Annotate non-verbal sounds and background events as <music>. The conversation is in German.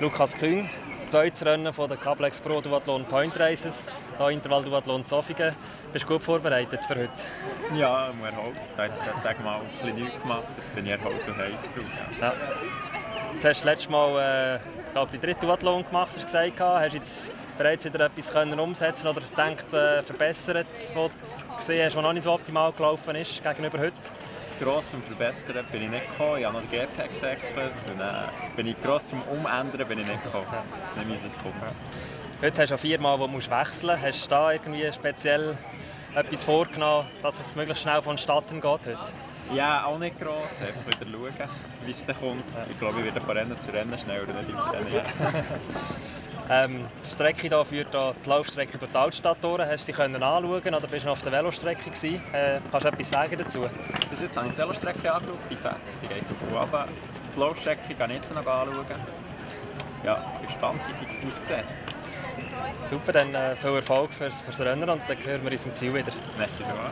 Lukas Kühn, zweites Rennen von der Cablex Pro Duathlon Point Races, hier Intervall Duathlon Zofingen. Bist du gut vorbereitet für heute? Ja, ich erholt. Ich habe jetzt Tage mal ein bisschen nichts gemacht. Jetzt bin ich erholt und heiß drauf. Ja. Ja. Jetzt hast du letztes Mal äh, glaub, die dritte Duathlon gemacht, hast du gesagt. Hast du jetzt bereits wieder etwas können umsetzen oder gedacht, äh, verbessert, was du gesehen hast, was noch nicht so optimal gelaufen ist gegenüber heute? Gross zum Verbessern bin ich nicht gekommen. Ich habe noch den GP gesäckelt. Dann bin ich gross zum Umändern bin ich nicht gekommen. Jetzt nehme ich es kommen. Heute hast du viermal, wo du wechseln musst. Hast du da irgendwie speziell etwas vorgenommen, dass es möglichst schnell vonstatten geht heute? Ja, auch nicht gross. Einfach wieder schauen, wie es kommt. Ich glaube, ich werde von Rennen zu Rennen schneller, nicht im Training. <laughs> Ähm, die Strecke hier führt hier die Laufstrecke durch die Altstadt durch. Hast du sie können anschauen oder bist du noch auf der Velostrecke? Gewesen? Äh, kannst du etwas sagen dazu? Bis jetzt habe ich die Velostrecke angeschaut, die fährt, die geht auf runter. Die Laufstrecke kann ich jetzt noch anschauen. Ja, ich bin gespannt, wie sie aussieht. Super, dann äh, viel Erfolg fürs, fürs Rennen und dann hören wir uns im Ziel wieder. Merci vielmals.